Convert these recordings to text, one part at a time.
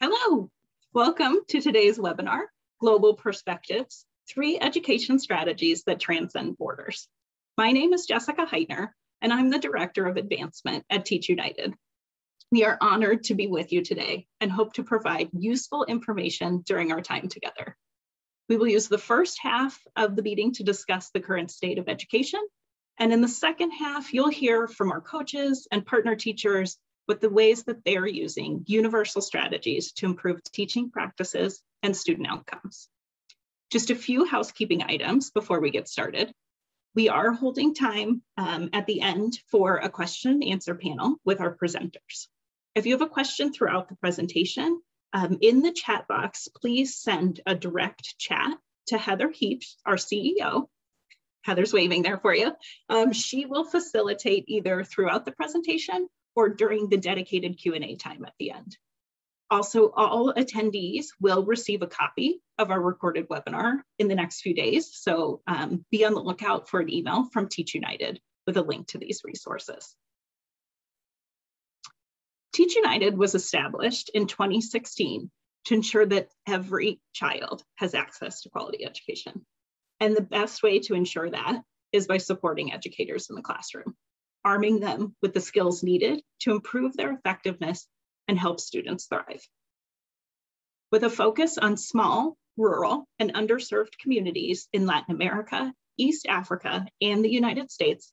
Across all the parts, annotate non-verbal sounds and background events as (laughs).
Hello, welcome to today's webinar, Global Perspectives, Three Education Strategies that Transcend Borders. My name is Jessica Heitner, and I'm the Director of Advancement at Teach United. We are honored to be with you today and hope to provide useful information during our time together. We will use the first half of the meeting to discuss the current state of education. And in the second half, you'll hear from our coaches and partner teachers with the ways that they're using universal strategies to improve teaching practices and student outcomes. Just a few housekeeping items before we get started. We are holding time um, at the end for a question and answer panel with our presenters. If you have a question throughout the presentation, um, in the chat box, please send a direct chat to Heather Heaps, our CEO. Heather's waving there for you. Um, she will facilitate either throughout the presentation or during the dedicated Q&A time at the end. Also, all attendees will receive a copy of our recorded webinar in the next few days. So um, be on the lookout for an email from Teach United with a link to these resources. Teach United was established in 2016 to ensure that every child has access to quality education. And the best way to ensure that is by supporting educators in the classroom arming them with the skills needed to improve their effectiveness and help students thrive. With a focus on small, rural, and underserved communities in Latin America, East Africa, and the United States,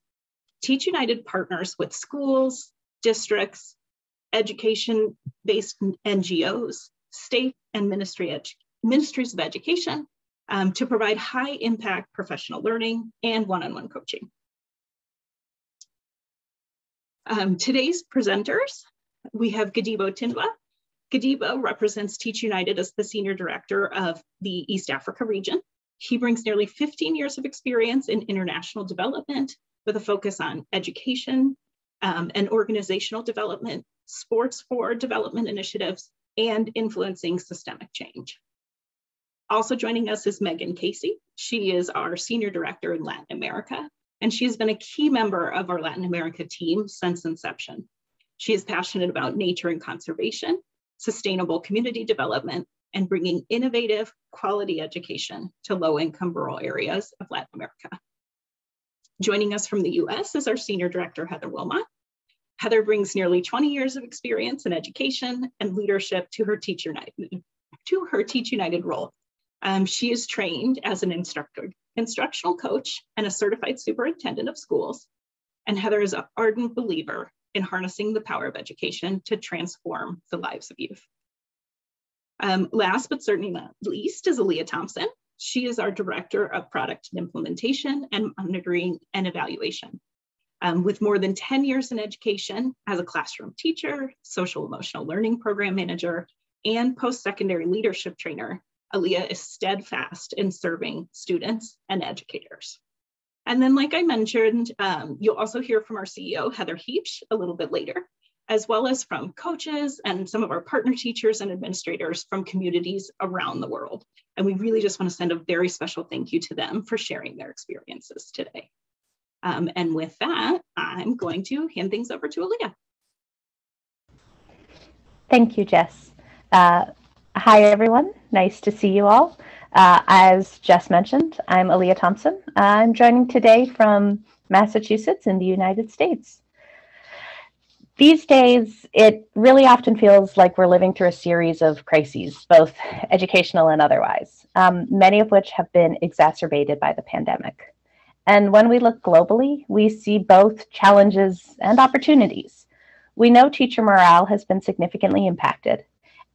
Teach United partners with schools, districts, education based NGOs, state and ministry ministries of education um, to provide high impact professional learning and one on one coaching. Um, today's presenters, we have Gadibo Tindwa. Gadibo represents Teach United as the Senior Director of the East Africa region. He brings nearly 15 years of experience in international development with a focus on education um, and organizational development, sports for development initiatives, and influencing systemic change. Also joining us is Megan Casey. She is our Senior Director in Latin America and she has been a key member of our Latin America team since inception. She is passionate about nature and conservation, sustainable community development, and bringing innovative quality education to low-income rural areas of Latin America. Joining us from the US is our Senior Director, Heather Wilmot. Heather brings nearly 20 years of experience in education and leadership to her Teach United, to her Teach United role. Um, she is trained as an instructor instructional coach, and a certified superintendent of schools. And Heather is an ardent believer in harnessing the power of education to transform the lives of youth. Um, last but certainly not least is Aaliyah Thompson. She is our Director of Product and Implementation and Monitoring and Evaluation. Um, with more than 10 years in education as a classroom teacher, social emotional learning program manager, and post-secondary leadership trainer, Aaliyah is steadfast in serving students and educators. And then, like I mentioned, um, you'll also hear from our CEO, Heather Heaps, a little bit later, as well as from coaches and some of our partner teachers and administrators from communities around the world. And we really just want to send a very special thank you to them for sharing their experiences today. Um, and with that, I'm going to hand things over to Aaliyah. Thank you, Jess. Uh, Hi, everyone. Nice to see you all. Uh, as Jess mentioned, I'm Aaliyah Thompson. I'm joining today from Massachusetts in the United States. These days, it really often feels like we're living through a series of crises, both educational and otherwise, um, many of which have been exacerbated by the pandemic. And when we look globally, we see both challenges and opportunities. We know teacher morale has been significantly impacted,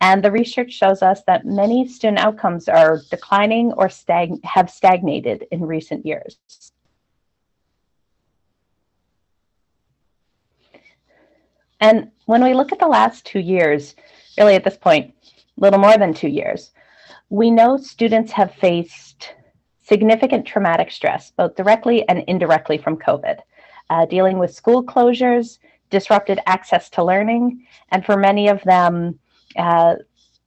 and the research shows us that many student outcomes are declining or stag have stagnated in recent years. And when we look at the last two years, really at this point, a little more than two years, we know students have faced significant traumatic stress, both directly and indirectly from COVID, uh, dealing with school closures, disrupted access to learning, and for many of them, uh,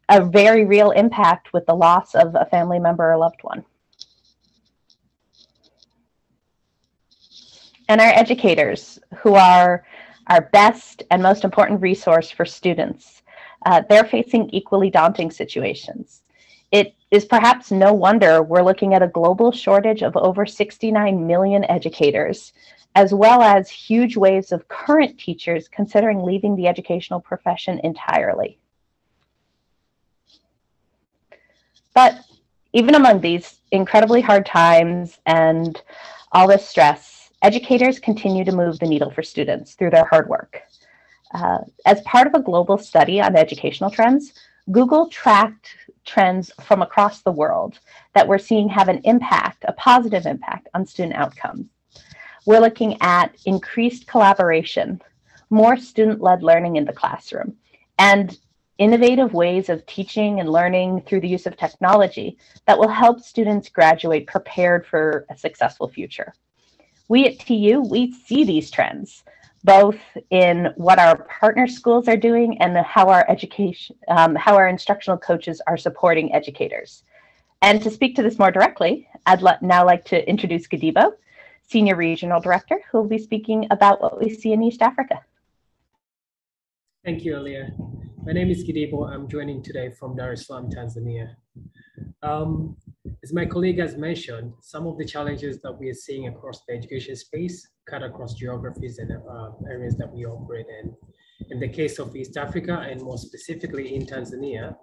a very real impact with the loss of a family member or loved one. And our educators, who are our best and most important resource for students, uh, they're facing equally daunting situations. It is perhaps no wonder we're looking at a global shortage of over 69 million educators, as well as huge waves of current teachers considering leaving the educational profession entirely. But even among these incredibly hard times and all this stress, educators continue to move the needle for students through their hard work. Uh, as part of a global study on educational trends, Google tracked trends from across the world that we're seeing have an impact, a positive impact on student outcomes. We're looking at increased collaboration, more student led learning in the classroom, and innovative ways of teaching and learning through the use of technology that will help students graduate prepared for a successful future. We at TU, we see these trends both in what our partner schools are doing and how our education, um, how our instructional coaches are supporting educators. And to speak to this more directly, I'd now like to introduce Gadibo, Senior Regional Director, who will be speaking about what we see in East Africa. Thank you, Aaliyah. My name is Gadibo. I'm joining today from Dar es Salaam, Tanzania. Um, as my colleague has mentioned, some of the challenges that we are seeing across the education space cut across geographies and uh, areas that we operate in. In the case of East Africa and more specifically in Tanzania,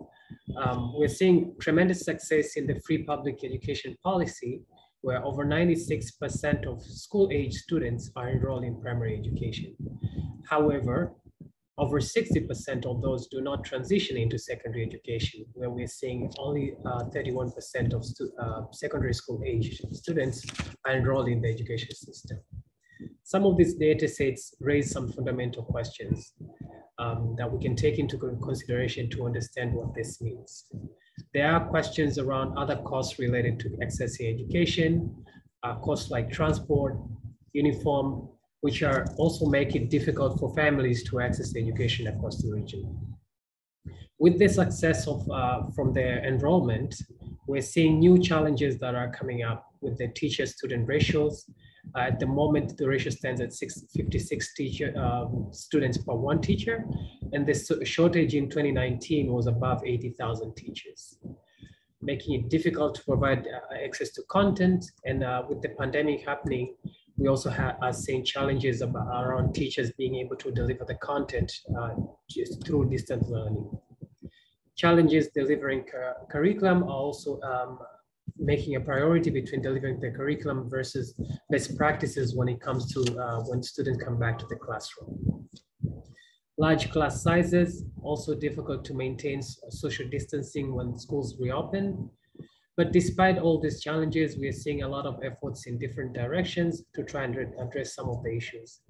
um, we're seeing tremendous success in the free public education policy where over 96% of school age students are enrolled in primary education. However, over 60% of those do not transition into secondary education, where we're seeing only 31% uh, of uh, secondary school age students are enrolled in the education system. Some of these data sets raise some fundamental questions um, that we can take into consideration to understand what this means. There are questions around other costs related to accessing education, uh, costs like transport, uniform, which are also make it difficult for families to access education across the region. With the success of uh, from their enrollment, we're seeing new challenges that are coming up with the teacher-student ratios. Uh, at the moment, the ratio stands at six, 56 teacher um, students per one teacher, and this shortage in 2019 was above 80,000 teachers, making it difficult to provide uh, access to content. And uh, with the pandemic happening, we also have, are seeing challenges about, around teachers being able to deliver the content uh, just through distance learning. Challenges delivering curriculum are also um, making a priority between delivering the curriculum versus best practices when it comes to uh, when students come back to the classroom. Large class sizes, also difficult to maintain social distancing when schools reopen. But despite all these challenges, we are seeing a lot of efforts in different directions to try and address some of the issues.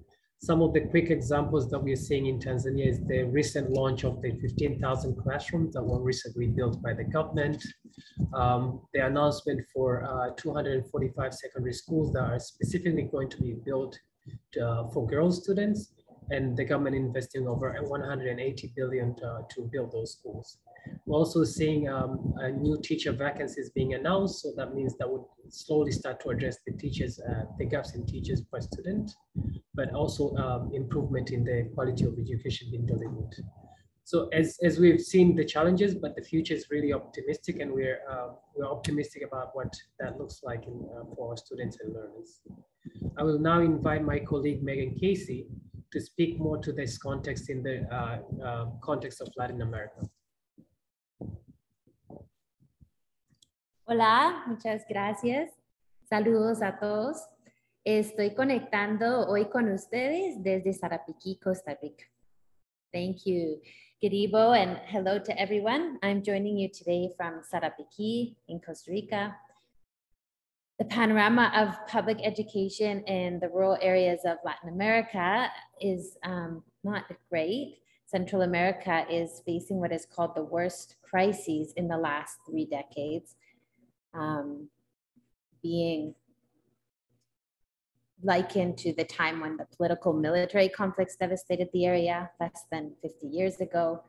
Some of the quick examples that we are seeing in Tanzania is the recent launch of the 15,000 classrooms that were recently built by the government. Um, the announcement for uh, 245 secondary schools that are specifically going to be built uh, for girls students and the government investing over 180 billion to, to build those schools. We're also seeing um, new teacher vacancies being announced, so that means that would slowly start to address the teachers, uh, the gaps in teachers per student, but also um, improvement in the quality of education being delivered. So as, as we've seen the challenges, but the future is really optimistic and we're, uh, we're optimistic about what that looks like in, uh, for our students and learners. I will now invite my colleague Megan Casey to speak more to this context in the uh, uh, context of Latin America. Hola, muchas gracias. Saludos a todos. Estoy conectando hoy con ustedes desde Sarapiquí, Costa Rica. Thank you, Gadibo, and hello to everyone. I'm joining you today from Sarapiquí in Costa Rica. The panorama of public education in the rural areas of Latin America is um, not great. Central America is facing what is called the worst crises in the last three decades um, being likened to the time when the political military conflicts devastated the area less than 50 years ago.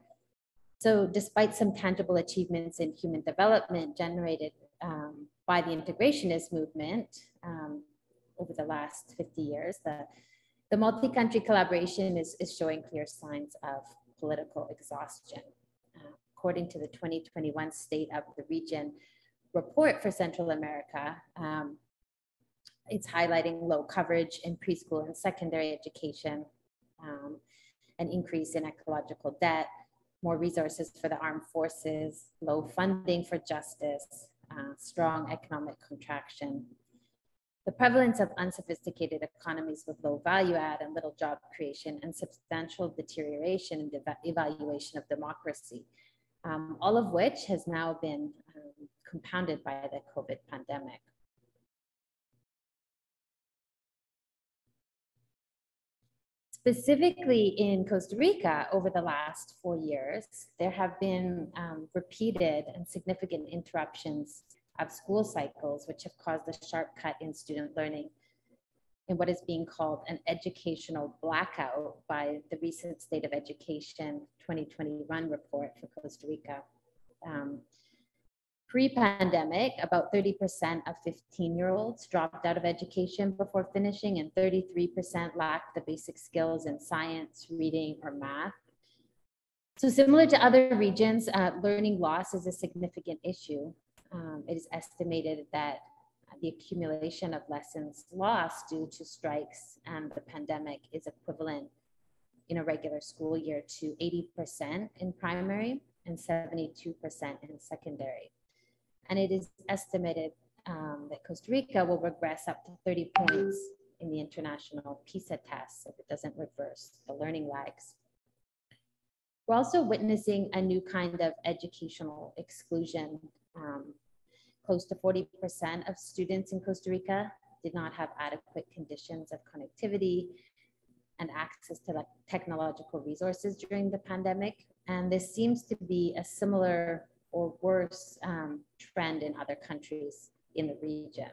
So despite some tangible achievements in human development generated um, by the integrationist movement um, over the last 50 years, the, the multi-country collaboration is, is showing clear signs of political exhaustion. according to the 2021 State of the Region report for Central America, um, it's highlighting low coverage in preschool and secondary education, um, an increase in ecological debt, more resources for the armed forces, low funding for justice, uh, strong economic contraction. The prevalence of unsophisticated economies with low value add and little job creation and substantial deterioration in the evaluation of democracy, um, all of which has now been compounded by the COVID pandemic. Specifically in Costa Rica, over the last four years, there have been um, repeated and significant interruptions of school cycles, which have caused a sharp cut in student learning in what is being called an educational blackout by the recent State of Education 2021 report for Costa Rica. Um, Pre-pandemic, about 30% of 15-year-olds dropped out of education before finishing and 33% lacked the basic skills in science, reading, or math. So similar to other regions, uh, learning loss is a significant issue. Um, it is estimated that the accumulation of lessons lost due to strikes and the pandemic is equivalent in a regular school year to 80% in primary and 72% in secondary. And it is estimated um, that Costa Rica will regress up to 30 points in the international PISA test if it doesn't reverse the learning lags. We're also witnessing a new kind of educational exclusion. Um, close to 40% of students in Costa Rica did not have adequate conditions of connectivity and access to like technological resources during the pandemic. And this seems to be a similar or worse um, trend in other countries in the region.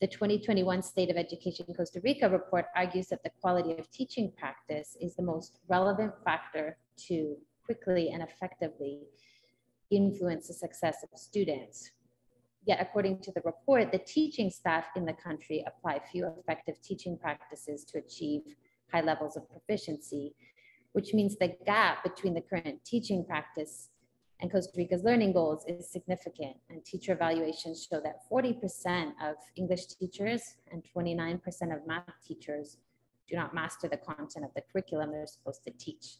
The 2021 State of Education Costa Rica report argues that the quality of teaching practice is the most relevant factor to quickly and effectively influence the success of students. Yet, according to the report, the teaching staff in the country apply few effective teaching practices to achieve high levels of proficiency, which means the gap between the current teaching practice and Costa Rica's learning goals is significant. And teacher evaluations show that 40% of English teachers and 29% of math teachers do not master the content of the curriculum they're supposed to teach.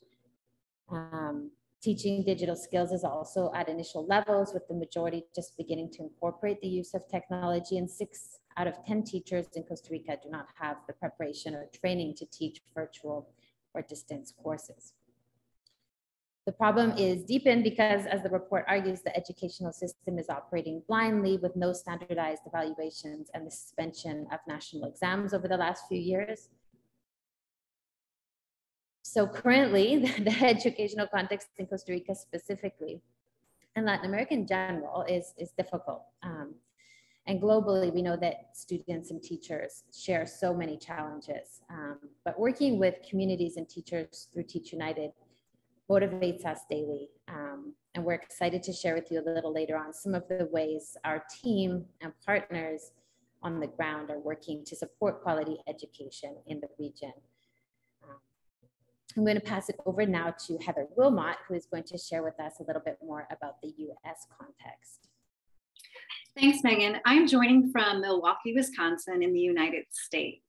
Um, teaching digital skills is also at initial levels, with the majority just beginning to incorporate the use of technology. And six out of 10 teachers in Costa Rica do not have the preparation or training to teach virtual or distance courses. The problem is deepened because, as the report argues, the educational system is operating blindly with no standardized evaluations and the suspension of national exams over the last few years. So currently, (laughs) the educational context in Costa Rica specifically, and Latin America in general, is, is difficult. Um, and globally, we know that students and teachers share so many challenges. Um, but working with communities and teachers through Teach United motivates us daily. Um, and we're excited to share with you a little later on some of the ways our team and partners on the ground are working to support quality education in the region. Um, I'm going to pass it over now to Heather Wilmot, who is going to share with us a little bit more about the US context. Thanks, Megan. I'm joining from Milwaukee, Wisconsin in the United States.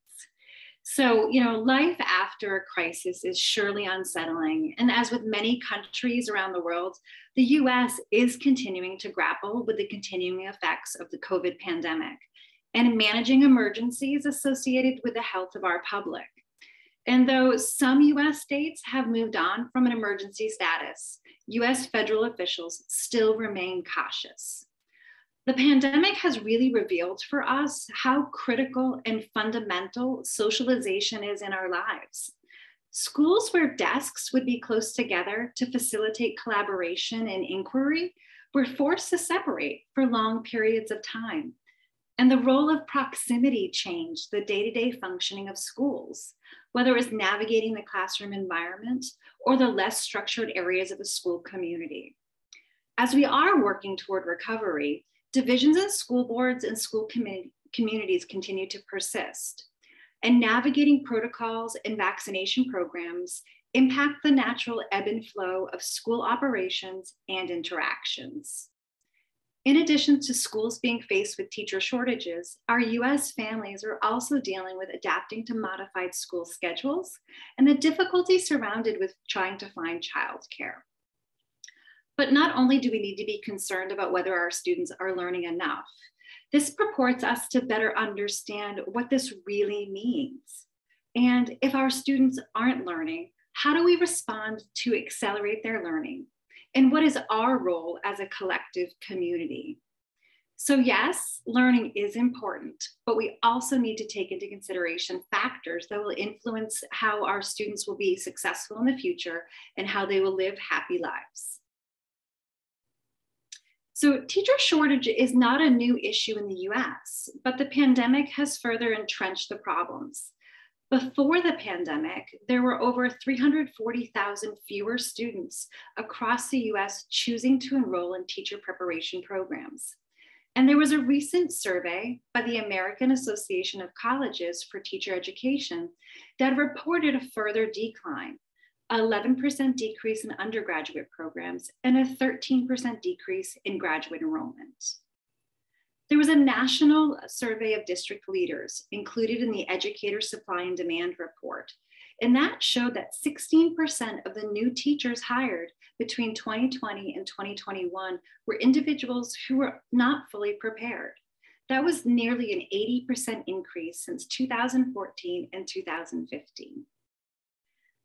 So, you know, life after a crisis is surely unsettling. And as with many countries around the world, the US is continuing to grapple with the continuing effects of the COVID pandemic and managing emergencies associated with the health of our public. And though some US states have moved on from an emergency status, US federal officials still remain cautious. The pandemic has really revealed for us how critical and fundamental socialization is in our lives. Schools where desks would be close together to facilitate collaboration and inquiry were forced to separate for long periods of time. And the role of proximity changed the day to day functioning of schools, whether it was navigating the classroom environment or the less structured areas of a school community. As we are working toward recovery, divisions in school boards and school communities continue to persist. And navigating protocols and vaccination programs impact the natural ebb and flow of school operations and interactions. In addition to schools being faced with teacher shortages, our US families are also dealing with adapting to modified school schedules and the difficulty surrounded with trying to find childcare. But not only do we need to be concerned about whether our students are learning enough, this purports us to better understand what this really means. And if our students aren't learning, how do we respond to accelerate their learning? And what is our role as a collective community? So, yes, learning is important, but we also need to take into consideration factors that will influence how our students will be successful in the future and how they will live happy lives. So, teacher shortage is not a new issue in the US, but the pandemic has further entrenched the problems. Before the pandemic, there were over 340,000 fewer students across the US choosing to enroll in teacher preparation programs. And there was a recent survey by the American Association of Colleges for Teacher Education that reported a further decline 11% decrease in undergraduate programs, and a 13% decrease in graduate enrollment. There was a national survey of district leaders included in the Educator Supply and Demand report, and that showed that 16% of the new teachers hired between 2020 and 2021 were individuals who were not fully prepared. That was nearly an 80% increase since 2014 and 2015.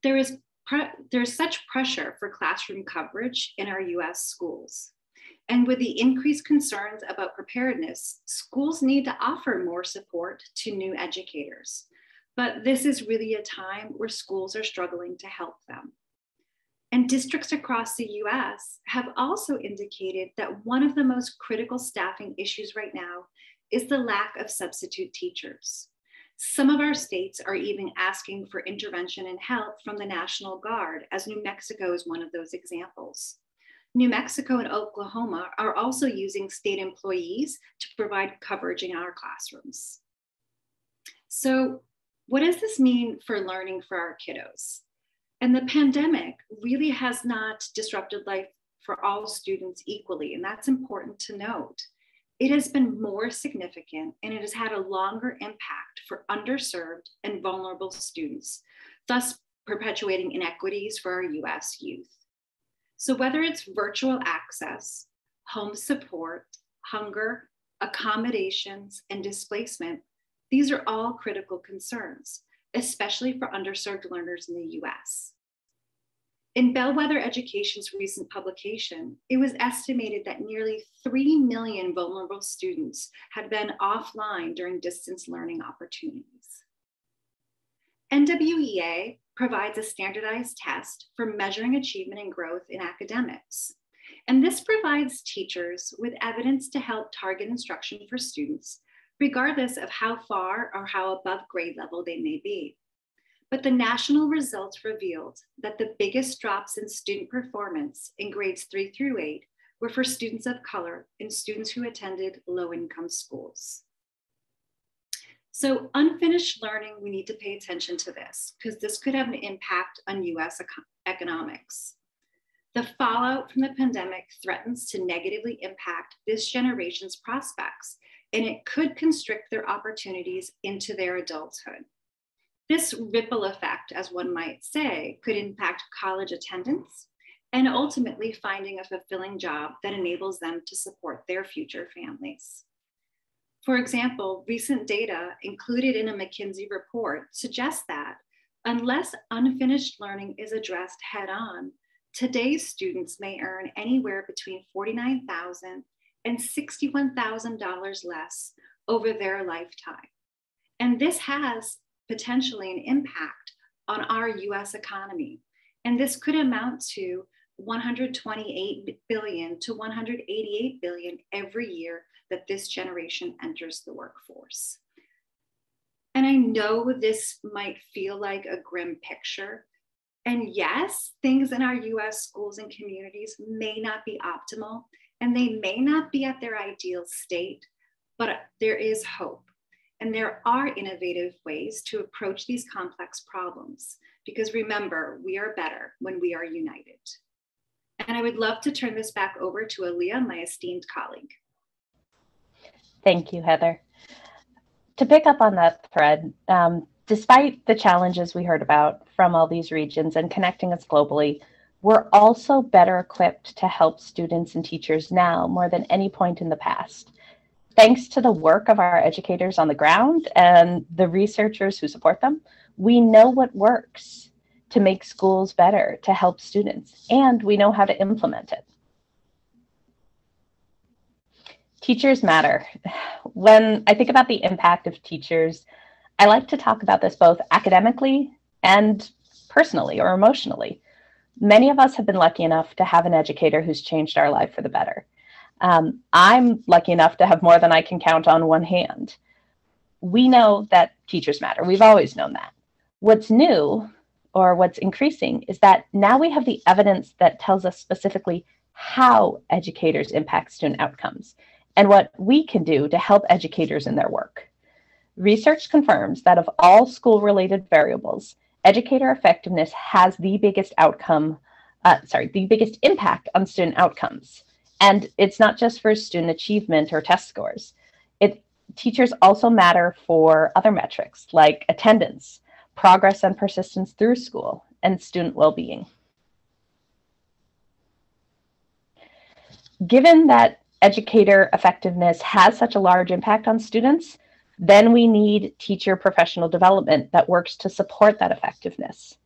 There is there's such pressure for classroom coverage in our US schools. And with the increased concerns about preparedness, schools need to offer more support to new educators. But this is really a time where schools are struggling to help them. And districts across the US have also indicated that one of the most critical staffing issues right now is the lack of substitute teachers. Some of our states are even asking for intervention and help from the National Guard, as New Mexico is one of those examples. New Mexico and Oklahoma are also using state employees to provide coverage in our classrooms. So, what does this mean for learning for our kiddos? And the pandemic really has not disrupted life for all students equally, and that's important to note it has been more significant and it has had a longer impact for underserved and vulnerable students, thus perpetuating inequities for our US youth. So, whether it's virtual access, home support, hunger, accommodations, and displacement, these are all critical concerns, especially for underserved learners in the US. In Bellwether Education's recent publication, it was estimated that nearly 3 million vulnerable students had been offline during distance learning opportunities. NWEA provides a standardized test for measuring achievement and growth in academics. And this provides teachers with evidence to help target instruction for students, regardless of how far or how above grade level they may be. But the national results revealed that the biggest drops in student performance in grades three through eight were for students of color and students who attended low income schools. So unfinished learning, we need to pay attention to this because this could have an impact on US economics. The fallout from the pandemic threatens to negatively impact this generation's prospects, and it could constrict their opportunities into their adulthood. This ripple effect, as one might say, could impact college attendance and ultimately finding a fulfilling job that enables them to support their future families. For example, recent data included in a McKinsey report suggests that unless unfinished learning is addressed head on, today's students may earn anywhere between $49,000 and $61,000 less over their lifetime. And this has potentially an impact on our US economy. And this could amount to 128 billion to 188 billion every year that this generation enters the workforce. And I know this might feel like a grim picture. And yes, things in our US schools and communities may not be optimal and they may not be at their ideal state, but there is hope. And there are innovative ways to approach these complex problems. because remember, we are better when we are united. And I would love to turn this back over to Aaliyah, my esteemed colleague. Thank you, Heather. To pick up on that thread, um, despite the challenges we heard about from all these regions and connecting us globally, we're also better equipped to help students and teachers now more than any point in the past. Thanks to the work of our educators on the ground and the researchers who support them, we know what works to make schools better, to help students, and we know how to implement it. Teachers matter. When I think about the impact of teachers, I like to talk about this both academically and personally or emotionally. Many of us have been lucky enough to have an educator who's changed our life for the better. Um, I'm lucky enough to have more than I can count on one hand. We know that teachers matter. We've always known that. What's new or what's increasing is that now we have the evidence that tells us specifically how educators impact student outcomes and what we can do to help educators in their work. Research confirms that of all school related variables, educator effectiveness has the biggest outcome, uh, sorry, the biggest impact on student outcomes. And it's not just for student achievement or test scores. It, teachers also matter for other metrics like attendance, progress and persistence through school, and student well-being. Given that educator effectiveness has such a large impact on students, then we need teacher professional development that works to support that effectiveness.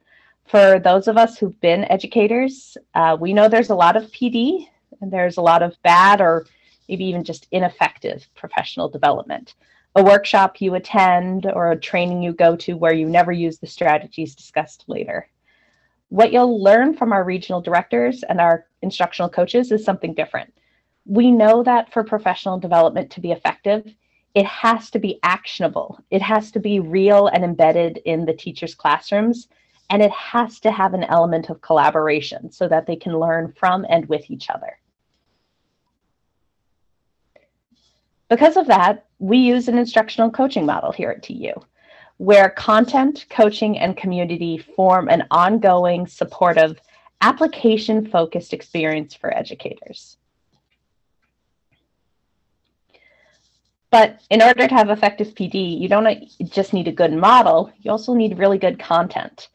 For those of us who've been educators, uh, we know there's a lot of PD and there's a lot of bad or maybe even just ineffective professional development a workshop you attend or a training you go to where you never use the strategies discussed later. What you'll learn from our regional directors and our instructional coaches is something different. We know that for professional development to be effective, it has to be actionable. It has to be real and embedded in the teachers' classrooms, and it has to have an element of collaboration so that they can learn from and with each other. Because of that, we use an instructional coaching model here at TU, where content, coaching, and community form an ongoing, supportive, application focused experience for educators. But in order to have effective PD, you don't just need a good model, you also need really good content.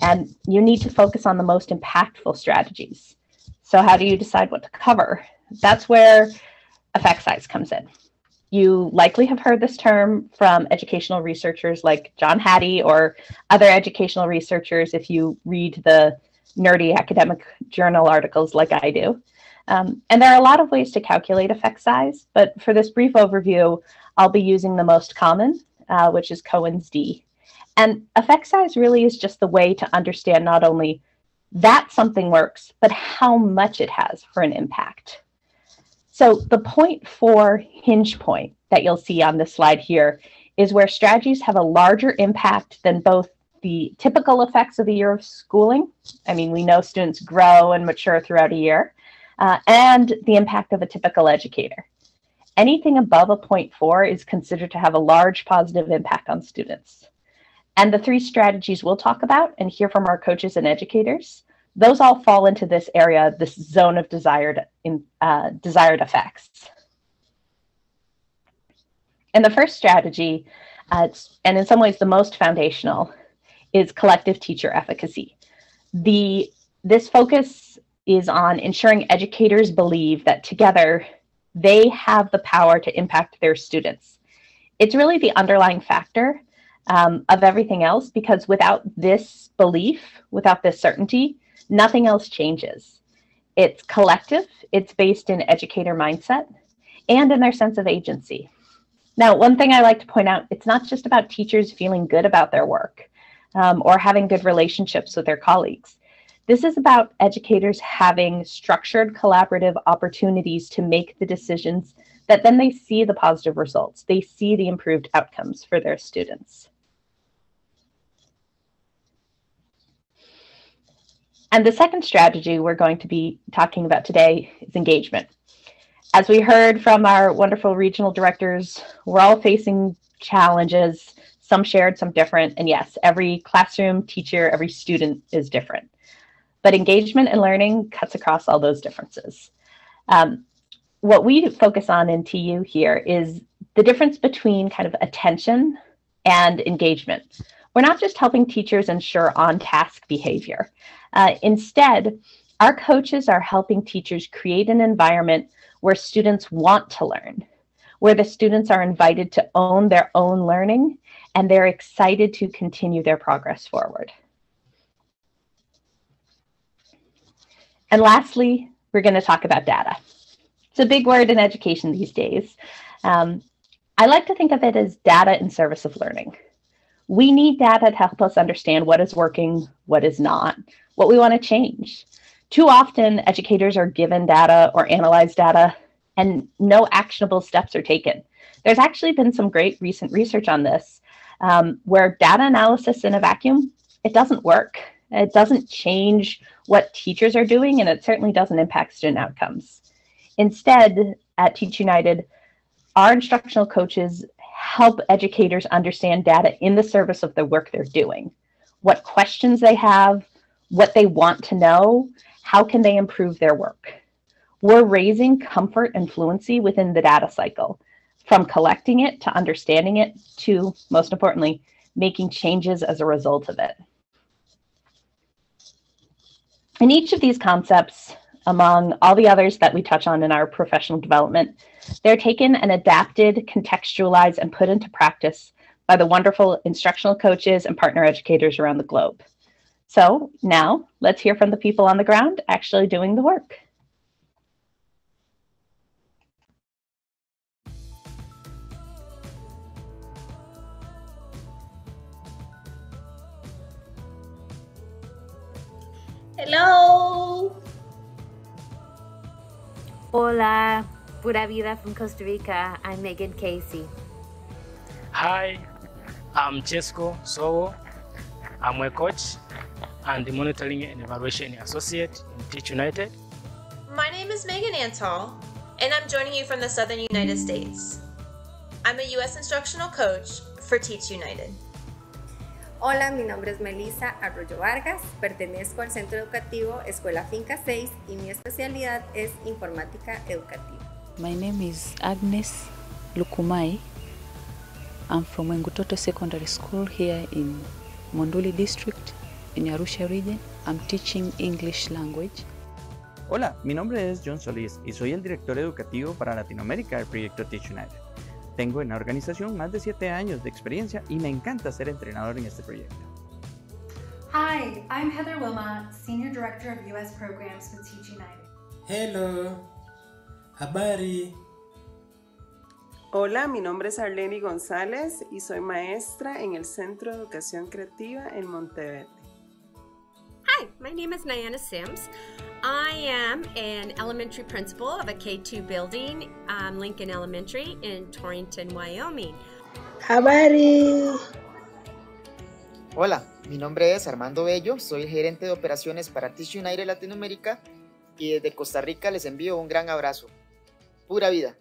And you need to focus on the most impactful strategies. So, how do you decide what to cover? That's where effect size comes in. You likely have heard this term from educational researchers like John Hattie or other educational researchers if you read the nerdy academic journal articles like I do. Um, and there are a lot of ways to calculate effect size, but for this brief overview, I'll be using the most common, uh, which is Cohen's D. And effect size really is just the way to understand not only that something works, but how much it has for an impact. So the point four hinge point that you'll see on this slide here is where strategies have a larger impact than both the typical effects of a year of schooling. I mean, we know students grow and mature throughout a year, uh, and the impact of a typical educator. Anything above a 0.4 is considered to have a large positive impact on students. And the three strategies we'll talk about and hear from our coaches and educators those all fall into this area, this zone of desired, in, uh, desired effects. And the first strategy, uh, and in some ways the most foundational, is collective teacher efficacy. The, this focus is on ensuring educators believe that together they have the power to impact their students. It's really the underlying factor um, of everything else because without this belief, without this certainty, nothing else changes. It's collective, it's based in educator mindset, and in their sense of agency. Now, one thing I like to point out, it's not just about teachers feeling good about their work um, or having good relationships with their colleagues. This is about educators having structured collaborative opportunities to make the decisions that then they see the positive results. They see the improved outcomes for their students. And the second strategy we're going to be talking about today is engagement. As we heard from our wonderful regional directors, we're all facing challenges, some shared, some different. And yes, every classroom, teacher, every student is different. But engagement and learning cuts across all those differences. Um, what we focus on in TU here is the difference between kind of attention and engagement. We're not just helping teachers ensure on task behavior. Uh, instead, our coaches are helping teachers create an environment where students want to learn, where the students are invited to own their own learning and they're excited to continue their progress forward. And lastly, we're going to talk about data. It's a big word in education these days. Um, I like to think of it as data in service of learning. We need data to help us understand what is working, what is not, what we want to change. Too often, educators are given data or analyze data and no actionable steps are taken. There's actually been some great recent research on this um, where data analysis in a vacuum, it doesn't work. It doesn't change what teachers are doing, and it certainly doesn't impact student outcomes. Instead, at Teach United, our instructional coaches help educators understand data in the service of the work they're doing, what questions they have, what they want to know, how can they improve their work. We're raising comfort and fluency within the data cycle, from collecting it to understanding it to, most importantly, making changes as a result of it. In each of these concepts, among all the others that we touch on in our professional development, they're taken and adapted, contextualized, and put into practice by the wonderful instructional coaches and partner educators around the globe. So now let's hear from the people on the ground actually doing the work. Hello. Hola, Pura Vida from Costa Rica. I'm Megan Casey. Hi, I'm Chesco Sowo. I'm a coach and the Monitoring and Evaluation Associate in Teach United. My name is Megan Antall, and I'm joining you from the Southern United States. I'm a U.S. instructional coach for Teach United. Hola, mi nombre es Melissa Arroyo Vargas, pertenezco al Centro Educativo Escuela Finca 6 y mi especialidad es informática educativa. My name is Agnes Lukumai. I'm from Engutoto Secondary School here in Monduli District in Arusha region. I'm teaching English language. Hola, mi nombre es John Solís y soy el director educativo para Latinoamérica del proyecto Teach United. Tengo en la organización más de 7 años de experiencia y me encanta ser entrenador en este proyecto. Hi, I'm Heather Wilmot, Senior Director of U.S. Programs with Teach United. Hello, habari. Hola, mi nombre es Arlene González y soy maestra en el Centro de Educación Creativa en Monteverde. Hi, my name is Niana Sims. I am an elementary principal of a K2 building, um, Lincoln Elementary in Torrington, Wyoming. Habari. Hola, mi nombre es Armando Bello, soy el gerente de operaciones para Teach United Latinoamérica y desde Costa Rica les envío un gran abrazo. Pura vida.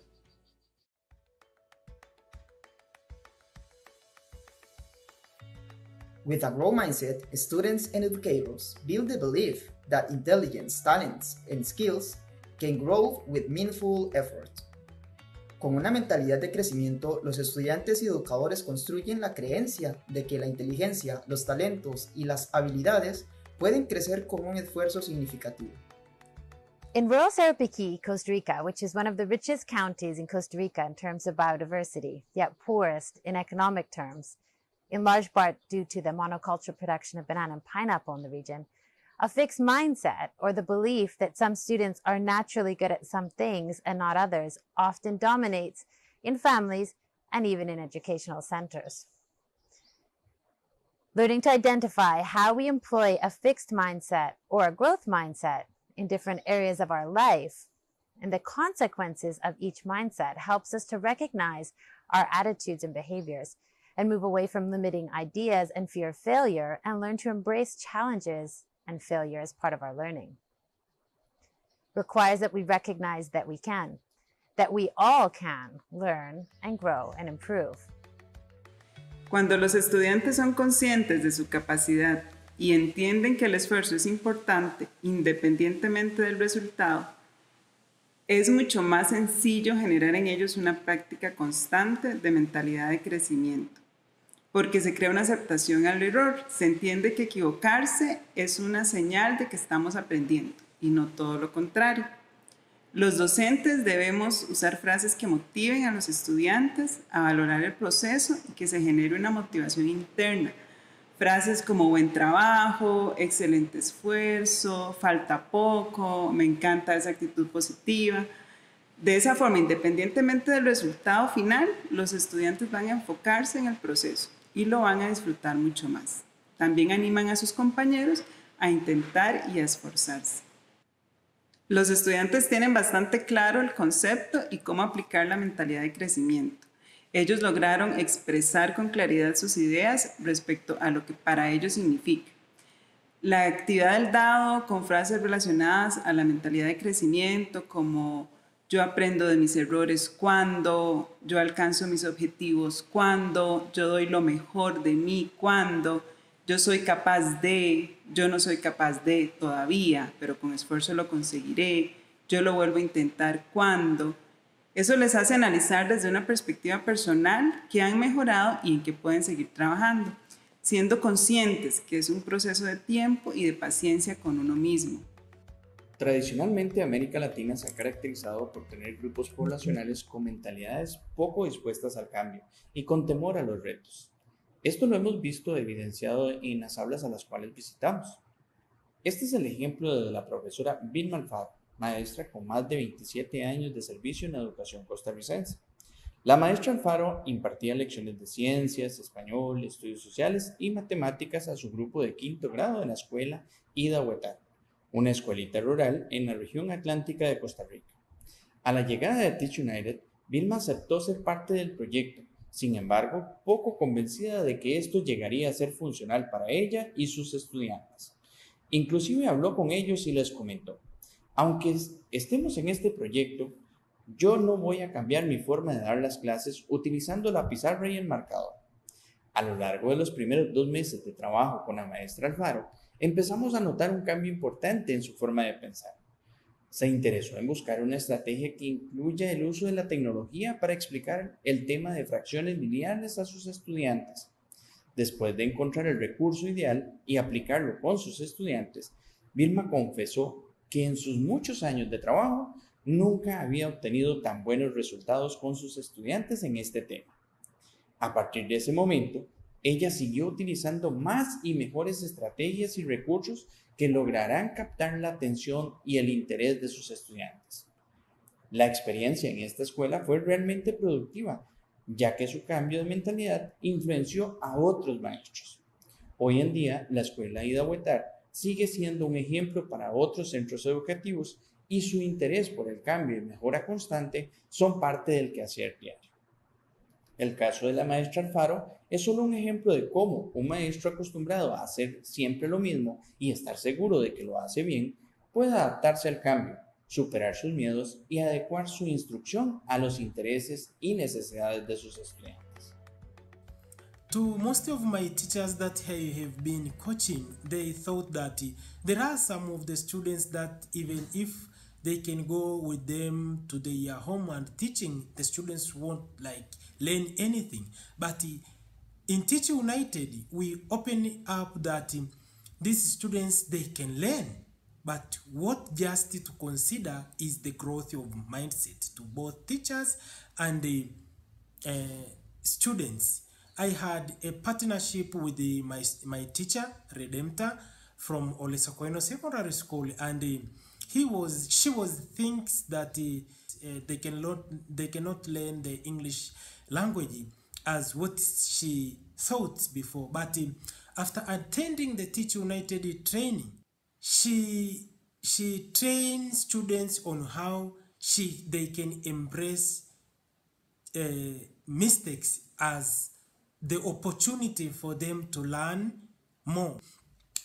With a growth mindset, students and educators build the belief that intelligence, talents, and skills can grow with meaningful effort. Con una mentalidad de crecimiento, los estudiantes y educadores construyen la creencia de que la inteligencia, los talentos y las habilidades pueden crecer con un esfuerzo significativo. In rural Sarapiquí, Costa Rica, which is one of the richest counties in Costa Rica in terms of biodiversity, yet poorest in economic terms, in large part due to the monoculture production of banana and pineapple in the region, a fixed mindset or the belief that some students are naturally good at some things and not others often dominates in families and even in educational centers. Learning to identify how we employ a fixed mindset or a growth mindset in different areas of our life and the consequences of each mindset helps us to recognize our attitudes and behaviors and move away from limiting ideas and fear of failure and learn to embrace challenges and failure as part of our learning. Requires that we recognize that we can, that we all can learn and grow and improve. Cuando los estudiantes son conscientes de su capacidad y entienden que el esfuerzo es importante independientemente del resultado, es mucho más sencillo generar en ellos una práctica constante de mentalidad de crecimiento, porque se crea una aceptación al error, se entiende que equivocarse es una señal de que estamos aprendiendo y no todo lo contrario. Los docentes debemos usar frases que motiven a los estudiantes a valorar el proceso y que se genere una motivación interna. Frases como buen trabajo, excelente esfuerzo, falta poco, me encanta esa actitud positiva. De esa forma, independientemente del resultado final, los estudiantes van a enfocarse en el proceso y lo van a disfrutar mucho más. También animan a sus compañeros a intentar y a esforzarse. Los estudiantes tienen bastante claro el concepto y cómo aplicar la mentalidad de crecimiento. Ellos lograron expresar con claridad sus ideas respecto a lo que para ellos significa. La actividad del dado con frases relacionadas a la mentalidad de crecimiento como yo aprendo de mis errores cuando, yo alcanzo mis objetivos cuando, yo doy lo mejor de mí cuando, yo soy capaz de, yo no soy capaz de todavía, pero con esfuerzo lo conseguiré, yo lo vuelvo a intentar cuando. Eso les hace analizar desde una perspectiva personal qué han mejorado y en qué pueden seguir trabajando, siendo conscientes que es un proceso de tiempo y de paciencia con uno mismo. Tradicionalmente América Latina se ha caracterizado por tener grupos poblacionales con mentalidades poco dispuestas al cambio y con temor a los retos. Esto lo hemos visto evidenciado en las aulas a las cuales visitamos. Este es el ejemplo de la profesora Vilma Alfaro, maestra con más de 27 años de servicio en educación costarricense. La maestra Alfaro impartía lecciones de ciencias, español, estudios sociales y matemáticas a su grupo de quinto grado en la escuela Ida Huetar, una escuelita rural en la región atlántica de Costa Rica. A la llegada de Teach United, Vilma aceptó ser parte del proyecto sin embargo, poco convencida de que esto llegaría a ser funcional para ella y sus estudiantes. Inclusive habló con ellos y les comentó, aunque estemos en este proyecto, yo no voy a cambiar mi forma de dar las clases utilizando la pizarra y el marcador. A lo largo de los primeros dos meses de trabajo con la maestra Alfaro, empezamos a notar un cambio importante en su forma de pensar se interesó en buscar una estrategia que incluya el uso de la tecnología para explicar el tema de fracciones lineales a sus estudiantes. Después de encontrar el recurso ideal y aplicarlo con sus estudiantes, Vilma confesó que en sus muchos años de trabajo nunca había obtenido tan buenos resultados con sus estudiantes en este tema. A partir de ese momento, ella siguió utilizando más y mejores estrategias y recursos que lograrán captar la atención y el interés de sus estudiantes. La experiencia en esta escuela fue realmente productiva, ya que su cambio de mentalidad influenció a otros maestros. Hoy en día, la escuela Ida Huetar sigue siendo un ejemplo para otros centros educativos y su interés por el cambio y mejora constante son parte del quehacer diario. El caso de la maestra Alfaro es solo un ejemplo de cómo un maestro acostumbrado a hacer siempre lo mismo y estar seguro de que lo hace bien, puede adaptarse al cambio, superar sus miedos y adecuar su instrucción a los intereses y necesidades de sus estudiantes. To most of my teachers that I have been coaching, they thought that eh, there are some of the students that even if they can go with them to their home and teaching the students won't like learn anything. But eh, in teach united we open up that eh, these students they can learn. But what just to consider is the growth of mindset to both teachers and the uh, students i had a partnership with the, my, my teacher redemptor from olesakoino secondary school. And uh, he was she was thinks that uh, uh, they cannot they cannot learn the english language as what she thought before. But uh, after attending the teach united training she she trains students on how she they can embrace uh, mistakes as the opportunity for them to learn more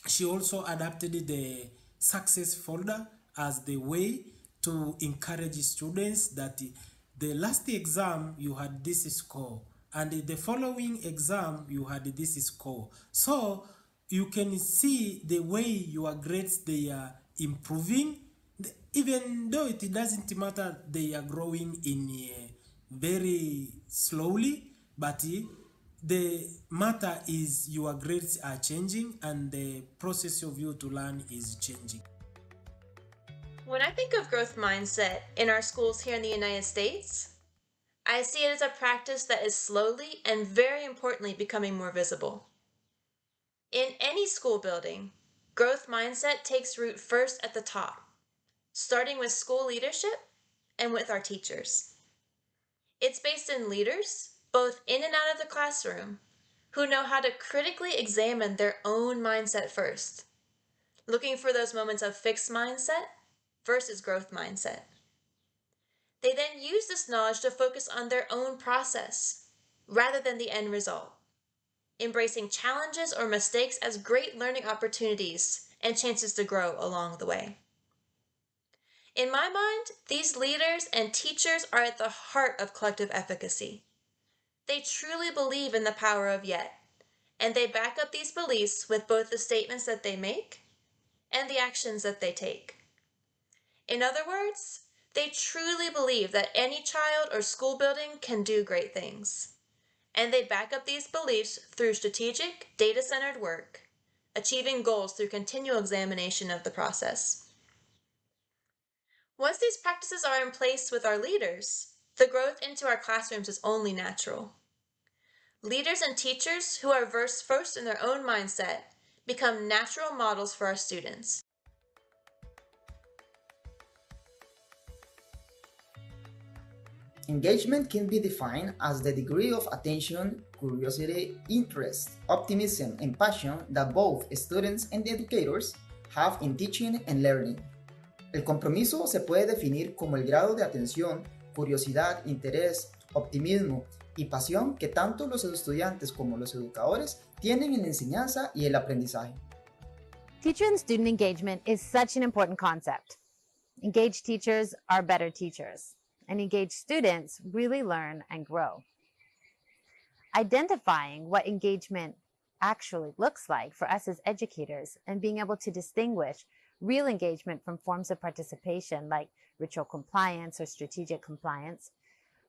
she also adapted the success folder as the way to encourage students that the last exam you had this score and the following exam you had this score. So you can see the way your grades they are improving even though it doesn't matter they are growing in uh, very slowly but uh, the matter is your grades are changing and the process of you to learn is changing when i think of growth mindset in our schools here in the united states i see it as a practice that is slowly and very importantly becoming more visible in any school building growth mindset takes root first at the top starting with school leadership and with our teachers. It's based in leaders, both in and out of the classroom, who know how to critically examine their own mindset first, looking for those moments of fixed mindset versus growth mindset. They then use this knowledge to focus on their own process rather than the end result, embracing challenges or mistakes as great learning opportunities and chances to grow along the way. In my mind, these leaders and teachers are at the heart of collective efficacy. They truly believe in the power of yet, and they back up these beliefs with both the statements that they make and the actions that they take. In other words, they truly believe that any child or school building can do great things. And they back up these beliefs through strategic, data centered work, achieving goals through continual examination of the process. Once these practices are in place with our leaders, the growth into our classrooms is only natural. Leaders and teachers who are versed first in their own mindset become natural models for our students. Engagement can be defined as the degree of attention, curiosity, interest, optimism, and passion that both students and educators have in teaching and learning. El compromiso se puede definir como el grado de atención, curiosidad, interés, optimismo y pasión que tanto los estudiantes como los educadores tienen en la enseñanza y el aprendizaje. Teacher and student engagement is such an important concept. Engaged teachers are better teachers, and engaged students really learn and grow. Identifying what engagement actually looks like for us as educators and being able to distinguish real engagement from forms of participation like ritual compliance or strategic compliance,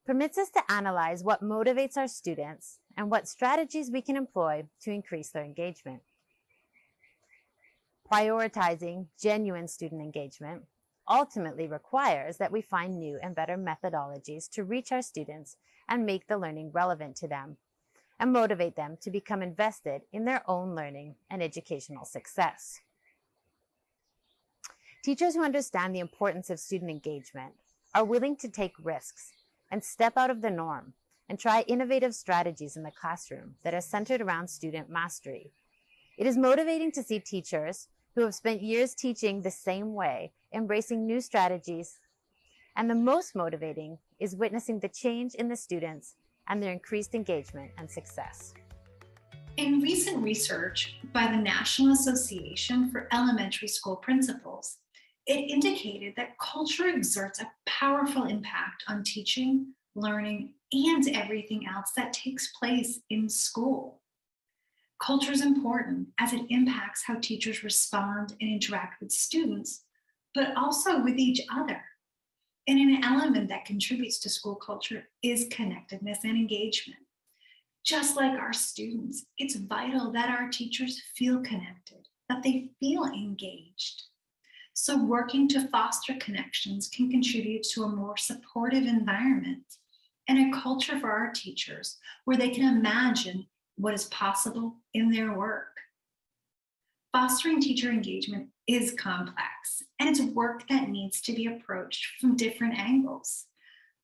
permits us to analyze what motivates our students and what strategies we can employ to increase their engagement. Prioritizing genuine student engagement ultimately requires that we find new and better methodologies to reach our students and make the learning relevant to them and motivate them to become invested in their own learning and educational success. Teachers who understand the importance of student engagement are willing to take risks and step out of the norm and try innovative strategies in the classroom that are centered around student mastery. It is motivating to see teachers who have spent years teaching the same way, embracing new strategies. And the most motivating is witnessing the change in the students and their increased engagement and success. In recent research by the National Association for Elementary School Principals, it indicated that culture exerts a powerful impact on teaching, learning, and everything else that takes place in school. Culture is important as it impacts how teachers respond and interact with students, but also with each other. And an element that contributes to school culture is connectedness and engagement. Just like our students, it's vital that our teachers feel connected, that they feel engaged. So, working to foster connections can contribute to a more supportive environment and a culture for our teachers where they can imagine what is possible in their work. Fostering teacher engagement is complex and it's work that needs to be approached from different angles.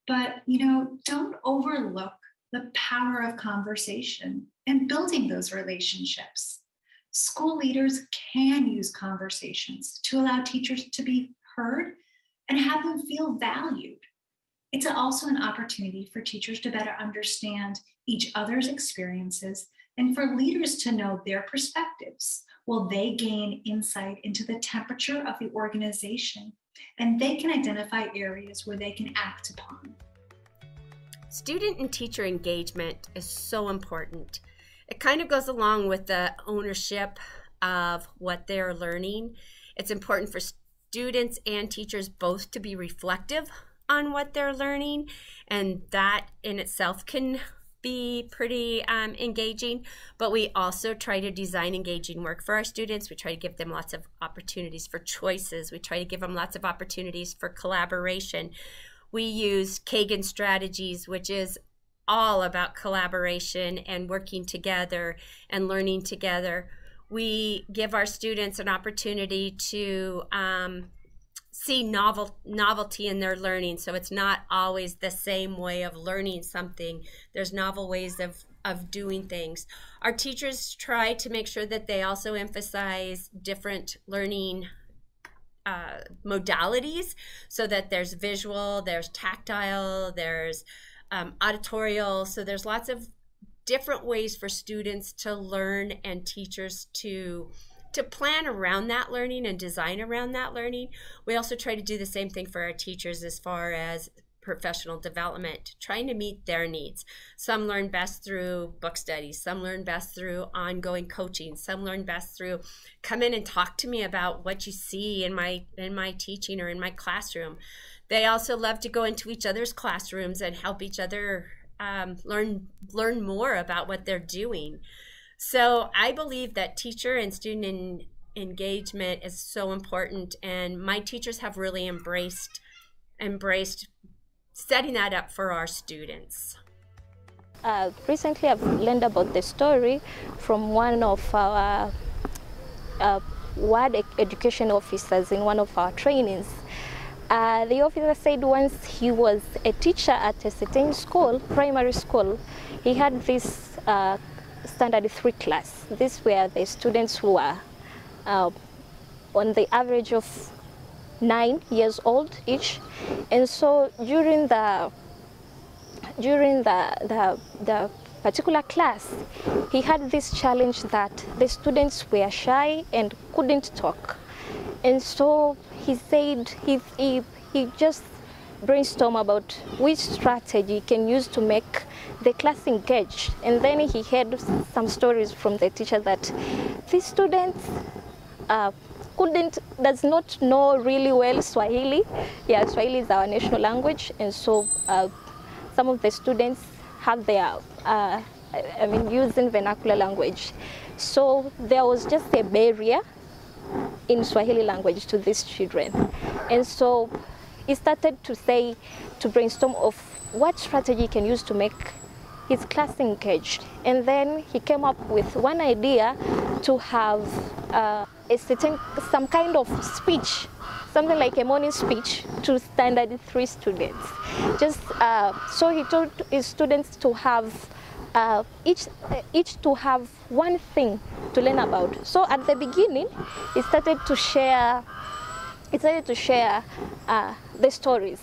But, you know, don't overlook the power of conversation and building those relationships school leaders can use conversations to allow teachers to be heard and have them feel valued. It's also an opportunity for teachers to better understand each other's experiences and for leaders to know their perspectives while they gain insight into the temperature of the organization and they can identify areas where they can act upon. student and teacher engagement is so important. It kind of goes along with the ownership of what they're learning. It's important for students and teachers both to be reflective on what they're learning, and that in itself can be pretty um, engaging, but we also try to design engaging work for our students. We try to give them lots of opportunities for choices. We try to give them lots of opportunities for collaboration. We use Kagan strategies, which is all about collaboration and working together and learning together. We give our students an opportunity to um, see novel novelty in their learning. So it's not always the same way of learning something. There's novel ways of of doing things. Our teachers try to make sure that they also emphasize different learning uh, modalities so that there's visual there's tactile there's um, auditorial so there's lots of different ways for students to learn and teachers to to plan around that learning and design around that learning. We also try to do the same thing for our teachers as far as professional development, trying to meet their needs. Some learn best through book studies, some learn best through ongoing coaching, some learn best through come in and talk to me about what you see in my in my teaching or in my classroom. They also love to go into each other's classrooms and help each other um, learn learn more about what they're doing. So I believe that teacher and student in, engagement is so important, and my teachers have really embraced embraced setting that up for our students. Uh, recently, I've learned about the story from one of our uh, education officers in one of our trainings. Uh, the officer said once he was a teacher at a certain school, primary school, he had this uh, standard three class. These were the students who were uh, on the average of nine years old each. And so during the during the, the, the particular class, he had this challenge that the students were shy and couldn't talk. And so he said he, he, he just brainstorm about which strategy he can use to make the class engaged. And then he heard some stories from the teacher that these students uh, couldn't, does not know really well Swahili. Yeah, Swahili is our national language. And so uh, some of the students have their, uh, I mean, using vernacular language. So there was just a barrier in Swahili language to these children. And so he started to say, to brainstorm of what strategy he can use to make his class engaged. And then he came up with one idea to have uh, a certain, some kind of speech, something like a morning speech to standard three students. Just uh, so he told his students to have uh, each each to have one thing to learn about. So at the beginning, it started to share. He started to share uh, the stories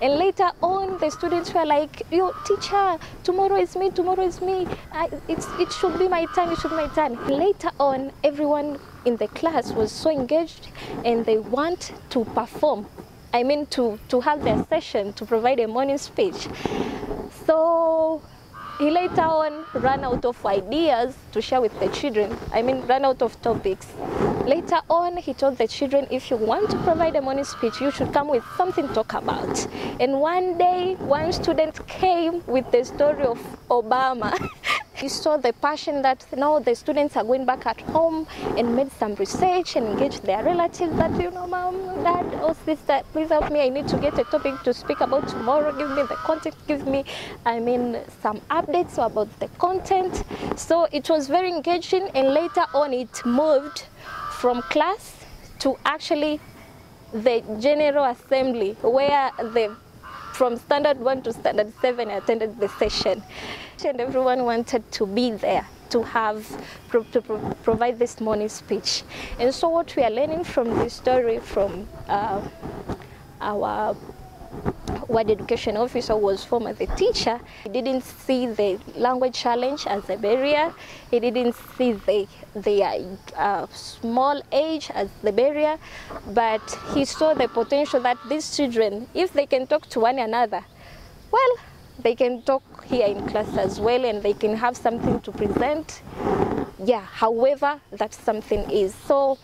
and later on, the students were like, "Yo, teacher, tomorrow is me. Tomorrow is me. I, it's, it should be my turn. It should be my turn." Later on, everyone in the class was so engaged, and they want to perform. I mean, to to have their session to provide a morning speech. So he later on ran out of ideas to share with the children. I mean, ran out of topics. Later on, he told the children, if you want to provide a morning speech, you should come with something to talk about. And one day, one student came with the story of Obama. (laughs) he saw the passion that now the students are going back at home and made some research and engaged their relatives that, you know, mom, dad, or sister, please help me. I need to get a topic to speak about tomorrow. Give me the content, give me, I mean, some updates about the content. So it was very engaging and later on it moved from class to actually the General Assembly where the from standard one to standard seven I attended the session and everyone wanted to be there to have to provide this morning speech and so what we are learning from this story from uh, our ward education officer was former the teacher, he didn't see the language challenge as a barrier. He didn't see the, the uh, small age as the barrier, but he saw the potential that these children, if they can talk to one another, well, they can talk here in class as well and they can have something to present. Yeah, however that something is. So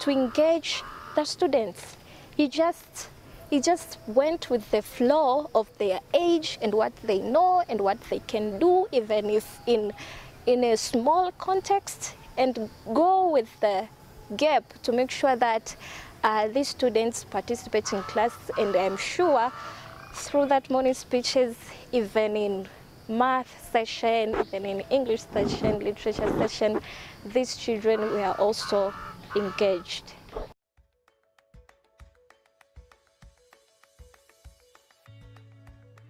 to engage the students, he just he just went with the flow of their age and what they know and what they can do, even if in in a small context, and go with the gap to make sure that uh, these students participate in class. And I'm sure through that morning speeches, even in math session, even in English session, literature session, these children were also engaged.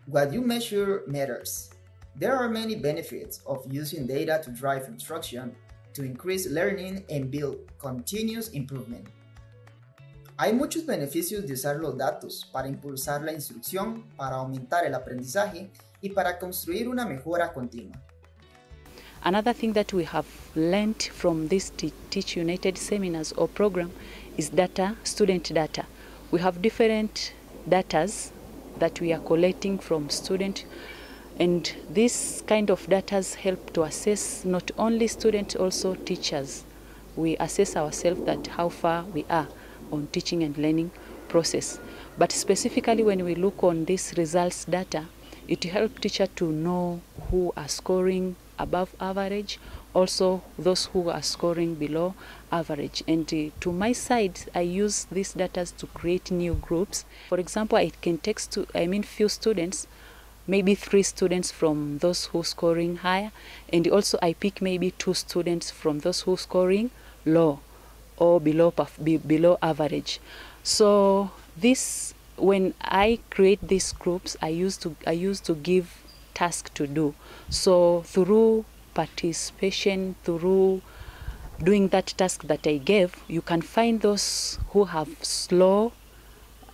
What you measure matters. There are many benefits of using data to drive instruction, to increase learning and build continuous improvement. Hay muchos beneficios de usar los datos para impulsar la instrucción, para aumentar el aprendizaje y para construir una mejora continua. Another thing that we have learned from this Teach United seminars or program is data, student data. We have different datas that we are collecting from students and this kind of data help to assess not only students also teachers we assess ourselves that how far we are on teaching and learning process but specifically when we look on this results data it helps teacher to know who are scoring above average also those who are scoring below average. And uh, to my side, I use these data to create new groups. For example, I can text to, I mean, few students, maybe three students from those who scoring higher, and also I pick maybe two students from those who scoring low or below below average. So this, when I create these groups, I used to I used to give task to do. So through participation, through doing that task that I gave, you can find those who have slow,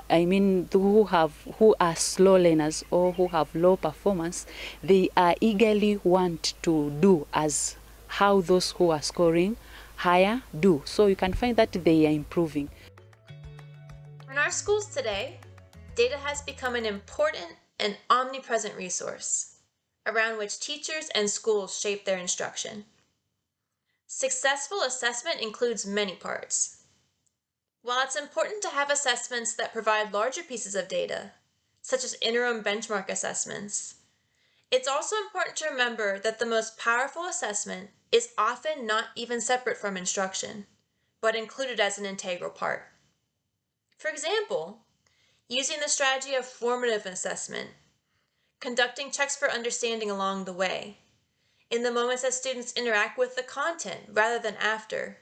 I mean, who have who are slow learners or who have low performance. They are eagerly want to do as how those who are scoring higher do. So you can find that they are improving. In our schools today, data has become an important and omnipresent resource around which teachers and schools shape their instruction. Successful assessment includes many parts. While it's important to have assessments that provide larger pieces of data, such as interim benchmark assessments, it's also important to remember that the most powerful assessment is often not even separate from instruction, but included as an integral part. For example, using the strategy of formative assessment, conducting checks for understanding along the way, in the moments that students interact with the content rather than after,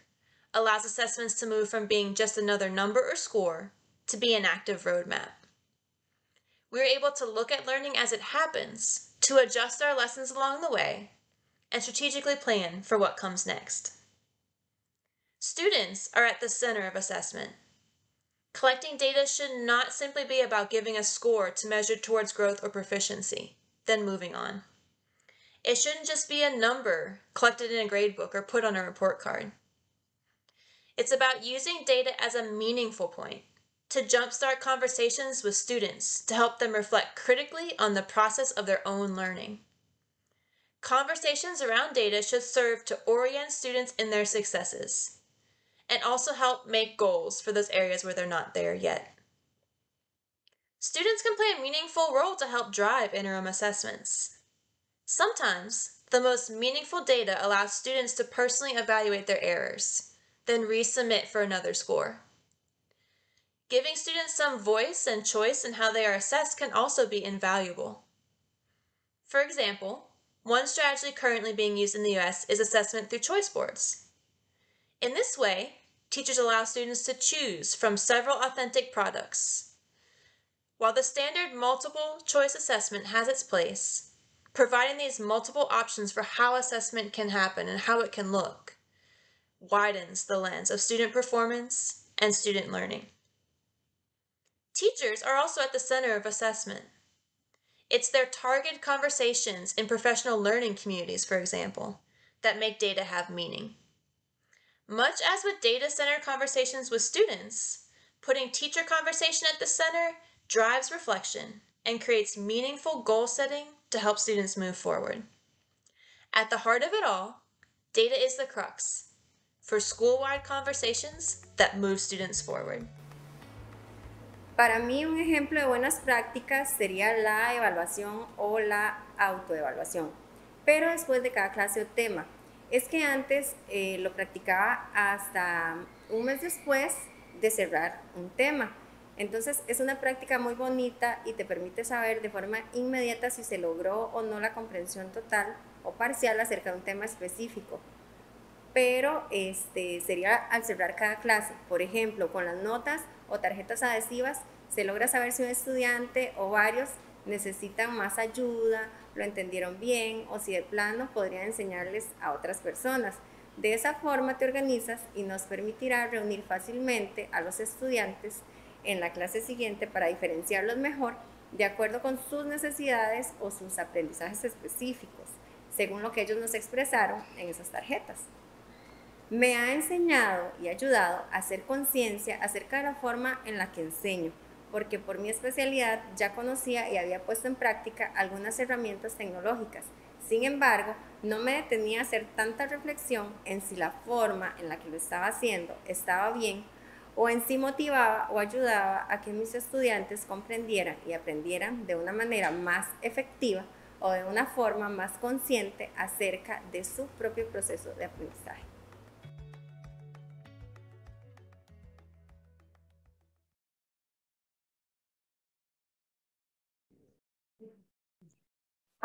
allows assessments to move from being just another number or score to be an active roadmap. We're able to look at learning as it happens, to adjust our lessons along the way, and strategically plan for what comes next. Students are at the center of assessment. Collecting data should not simply be about giving a score to measure towards growth or proficiency, then moving on. It shouldn't just be a number collected in a gradebook or put on a report card. It's about using data as a meaningful point to jumpstart conversations with students to help them reflect critically on the process of their own learning. Conversations around data should serve to orient students in their successes and also help make goals for those areas where they're not there yet. Students can play a meaningful role to help drive interim assessments. Sometimes, the most meaningful data allows students to personally evaluate their errors, then resubmit for another score. Giving students some voice and choice in how they are assessed can also be invaluable. For example, one strategy currently being used in the US is assessment through choice boards. In this way, teachers allow students to choose from several authentic products. While the standard multiple choice assessment has its place, providing these multiple options for how assessment can happen and how it can look widens the lens of student performance and student learning. Teachers are also at the center of assessment. It's their targeted conversations in professional learning communities, for example, that make data have meaning. Much as with data-centered conversations with students, putting teacher conversation at the center drives reflection and creates meaningful goal setting to help students move forward. At the heart of it all, data is the crux for school-wide conversations that move students forward. Para mí un ejemplo de buenas prácticas sería la evaluación o la autoevaluación, pero después de cada clase o tema. Es que antes eh, lo practicaba hasta un mes después de cerrar un tema. Entonces es una práctica muy bonita y te permite saber de forma inmediata si se logró o no la comprensión total o parcial acerca de un tema específico. Pero este, sería al cerrar cada clase, por ejemplo, con las notas o tarjetas adhesivas, se logra saber si un estudiante o varios necesitan más ayuda, lo entendieron bien o si de plano podrían enseñarles a otras personas. De esa forma te organizas y nos permitirá reunir fácilmente a los estudiantes en la clase siguiente para diferenciarlos mejor de acuerdo con sus necesidades o sus aprendizajes específicos, según lo que ellos nos expresaron en esas tarjetas. Me ha enseñado y ayudado a hacer conciencia acerca de la forma en la que enseño, porque por mi especialidad ya conocía y había puesto en práctica algunas herramientas tecnológicas. Sin embargo, no me detenía a hacer tanta reflexión en si la forma en la que lo estaba haciendo estaba bien o en sí motivaba o ayudaba a que mis estudiantes comprendieran y aprendieran de una manera más efectiva o de una forma más consciente acerca de su propio proceso de aprendizaje.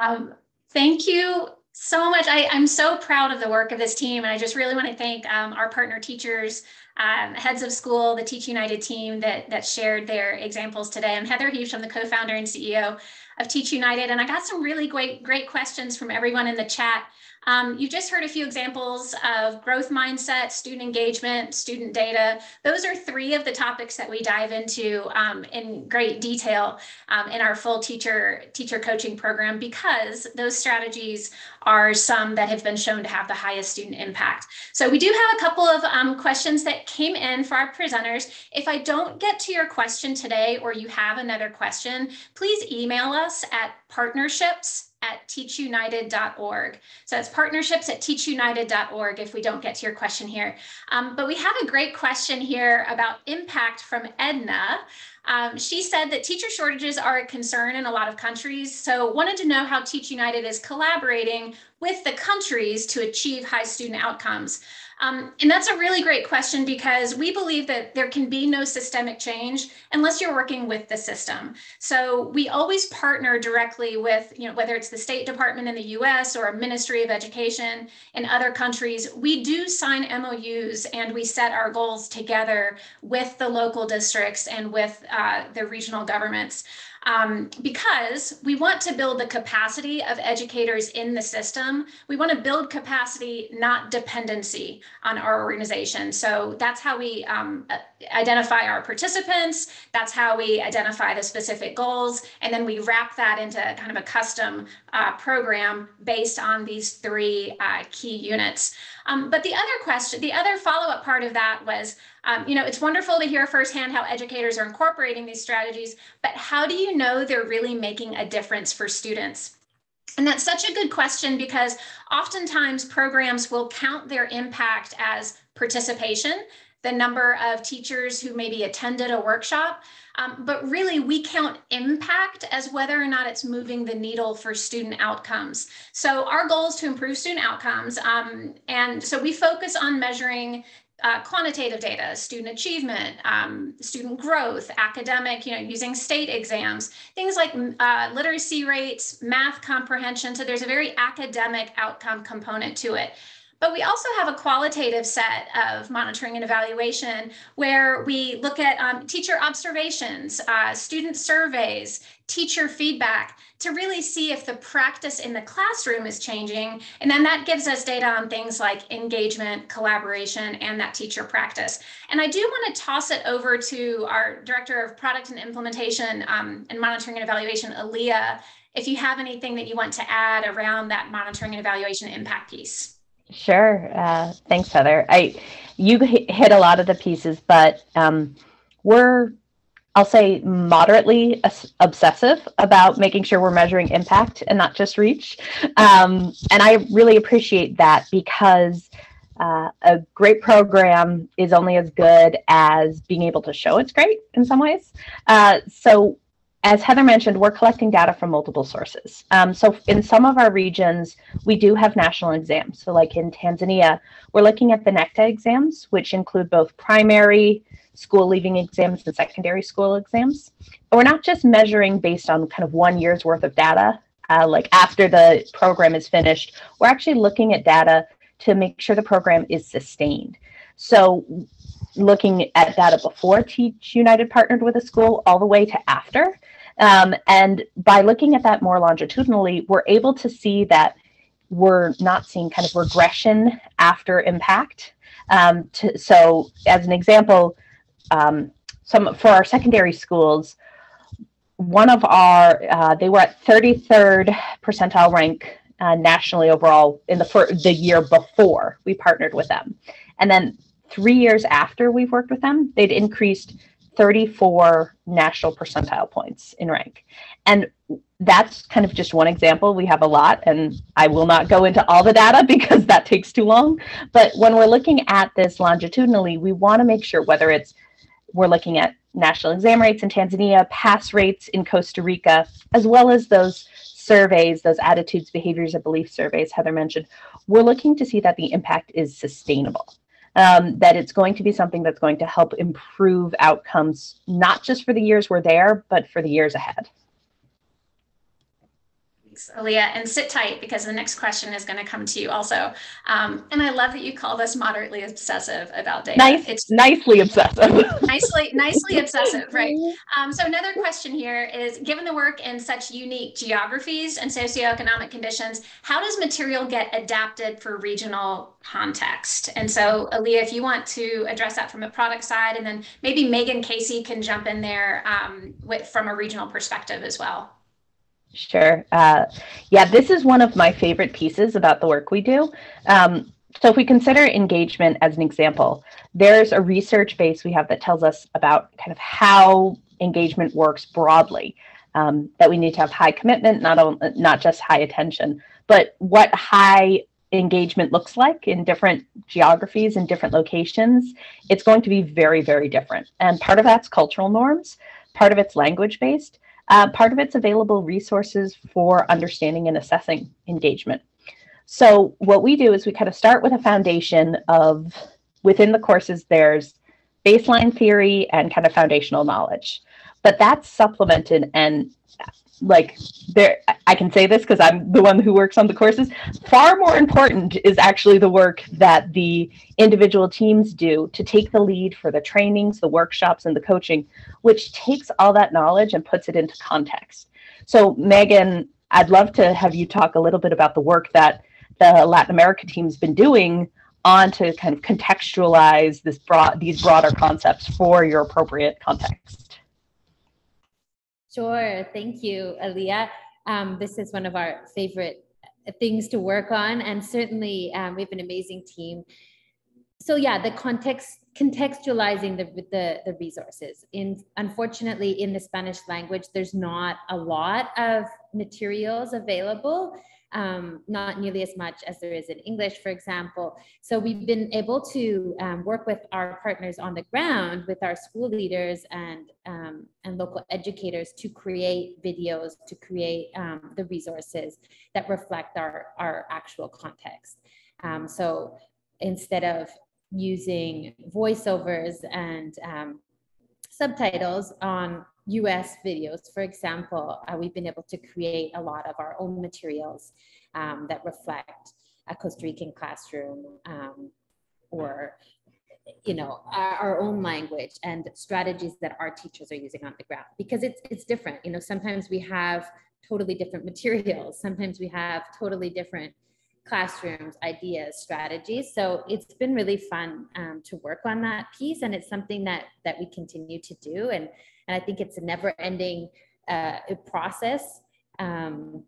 Um, thank you so much. I, am so proud of the work of this team, and I just really want to thank um, our partner teachers, um, heads of school, the Teach United team that, that shared their examples today. I'm Heather Hughes, I'm the co-founder and CEO of Teach United, and I got some really great, great questions from everyone in the chat. Um, you just heard a few examples of growth mindset, student engagement, student data. Those are three of the topics that we dive into um, in great detail um, in our full teacher teacher coaching program because those strategies are some that have been shown to have the highest student impact. So we do have a couple of um, questions that came in for our presenters. If I don't get to your question today or you have another question, please email us at partnerships at teachunited.org. So it's partnerships at teachunited.org if we don't get to your question here. Um, but we have a great question here about impact from Edna. Um, she said that teacher shortages are a concern in a lot of countries. So wanted to know how Teach United is collaborating with the countries to achieve high student outcomes. Um, and that's a really great question because we believe that there can be no systemic change unless you're working with the system. So we always partner directly with, you know, whether it's the State Department in the US or a Ministry of Education in other countries, we do sign MOUs and we set our goals together with the local districts and with uh, the regional governments um, because we want to build the capacity of educators in the system. We want to build capacity, not dependency on our organization. So that's how we um, identify our participants. That's how we identify the specific goals. And then we wrap that into kind of a custom uh, program based on these three uh, key units. Um, but the other question, the other follow-up part of that was, um, you know, it's wonderful to hear firsthand how educators are incorporating these strategies, but how do you know they're really making a difference for students? And that's such a good question because oftentimes programs will count their impact as participation, the number of teachers who maybe attended a workshop. Um, but really, we count impact as whether or not it's moving the needle for student outcomes. So our goal is to improve student outcomes. Um, and so we focus on measuring uh, quantitative data, student achievement, um, student growth, academic, you know, using state exams, things like uh, literacy rates, math comprehension. So there's a very academic outcome component to it. But we also have a qualitative set of monitoring and evaluation where we look at um, teacher observations, uh, student surveys, teacher feedback to really see if the practice in the classroom is changing. And then that gives us data on things like engagement, collaboration, and that teacher practice. And I do want to toss it over to our Director of Product and Implementation um, and Monitoring and Evaluation, Aaliyah, if you have anything that you want to add around that monitoring and evaluation impact piece. Sure. Uh, thanks, Heather. I you hit a lot of the pieces, but um, we're I'll say moderately obsessive about making sure we're measuring impact and not just reach. Um, and I really appreciate that because uh, a great program is only as good as being able to show it's great in some ways. Uh, so as Heather mentioned, we're collecting data from multiple sources. Um, so in some of our regions, we do have national exams. So like in Tanzania, we're looking at the NECTA exams, which include both primary school leaving exams and secondary school exams. But we're not just measuring based on kind of one year's worth of data, uh, like after the program is finished, we're actually looking at data to make sure the program is sustained. So looking at data before Teach United partnered with a school all the way to after. Um, and by looking at that more longitudinally, we're able to see that we're not seeing kind of regression after impact. Um, to, so, as an example, um, some for our secondary schools, one of our uh, they were at 33rd percentile rank uh, nationally overall in the for the year before we partnered with them, and then three years after we've worked with them, they'd increased 34 national percentile points in rank. And that's kind of just one example. We have a lot, and I will not go into all the data (laughs) because that takes too long. But when we're looking at this longitudinally, we want to make sure whether it's we're looking at national exam rates in Tanzania, pass rates in Costa Rica, as well as those surveys, those attitudes, behaviors, and belief surveys Heather mentioned, we're looking to see that the impact is sustainable um, that it's going to be something that's going to help improve outcomes, not just for the years we're there, but for the years ahead. Thanks, Aaliyah. And sit tight because the next question is going to come to you also. Um, and I love that you call this moderately obsessive about data. Nice, it's nicely obsessive. (laughs) nicely, nicely obsessive, right? (laughs) Um, so another question here is, given the work in such unique geographies and socioeconomic conditions, how does material get adapted for regional context? And so, Aaliyah, if you want to address that from a product side, and then maybe Megan Casey can jump in there um, with, from a regional perspective as well. Sure. Uh, yeah, this is one of my favorite pieces about the work we do. Um, so if we consider engagement as an example, there's a research base we have that tells us about kind of how engagement works broadly. Um, that we need to have high commitment, not not just high attention, but what high engagement looks like in different geographies and different locations. It's going to be very, very different. And part of that's cultural norms, part of it's language based, uh, part of it's available resources for understanding and assessing engagement. So what we do is we kind of start with a foundation of within the courses, there's baseline theory and kind of foundational knowledge. But that's supplemented and like there i can say this because i'm the one who works on the courses. Far more important is actually the work that the individual teams do to take the lead for the trainings the workshops and the coaching which takes all that knowledge and puts it into context. So megan i'd love to have you talk a little bit about the work that the latin america team's been doing on to kind of contextualize this broad these broader concepts for your appropriate context Sure. Thank you, Aaliyah. Um, this is one of our favorite things to work on, and certainly um, we have an amazing team. So yeah, the context contextualizing the, the, the resources. In unfortunately, in the Spanish language, there's not a lot of materials available um, not nearly as much as there is in English, for example. So we've been able to um, work with our partners on the ground, with our school leaders and, um, and local educators to create videos, to create um, the resources that reflect our, our actual context. Um, so instead of using voiceovers and um, subtitles on US videos, for example, uh, we've been able to create a lot of our own materials um, that reflect a Costa Rican classroom um, or you know our, own language and strategies that our teachers are using on the ground. Because it's it's different. You know sometimes we have totally different (laughs) materials. Sometimes we have totally different classrooms ideas strategies. So it's been really fun um, to work on that piece. And it's something that that we continue to do. And and I think it's a never ending uh, process. Um,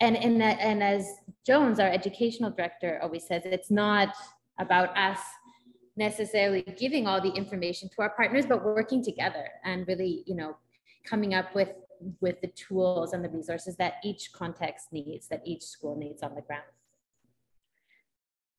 and, and, and as Jones, our educational director, always says, it's not about us necessarily giving all the information to our partners, but working together and really, you know, coming up with with the tools and the resources that each context needs, that each school needs on the ground.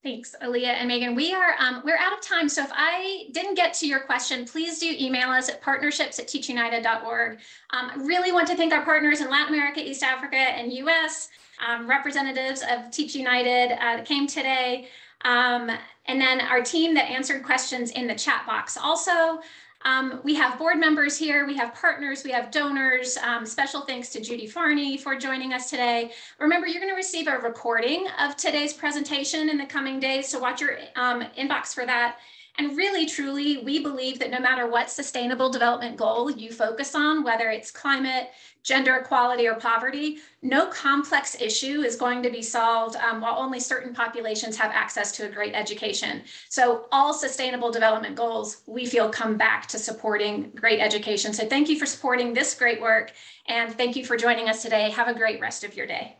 Thanks, Aaliyah and Megan. We are um, we're out of time, so if I didn't get to your question, please do email us at partnerships at teachunited.org. Um, really want to thank our partners in Latin America, East Africa, and U.S. Um, representatives of Teach United uh, that came today, um, and then our team that answered questions in the chat box. Also, um, we have board members here, we have partners, we have donors. Um, special thanks to Judy Farney for joining us today. Remember, you're going to receive a recording of today's presentation in the coming days, so watch your um, inbox for that. And really, truly, we believe that no matter what sustainable development goal you focus on, whether it's climate, gender equality, or poverty, no complex issue is going to be solved um, while only certain populations have access to a great education. So all sustainable development goals, we feel come back to supporting great education. So thank you for supporting this great work and thank you for joining us today. Have a great rest of your day.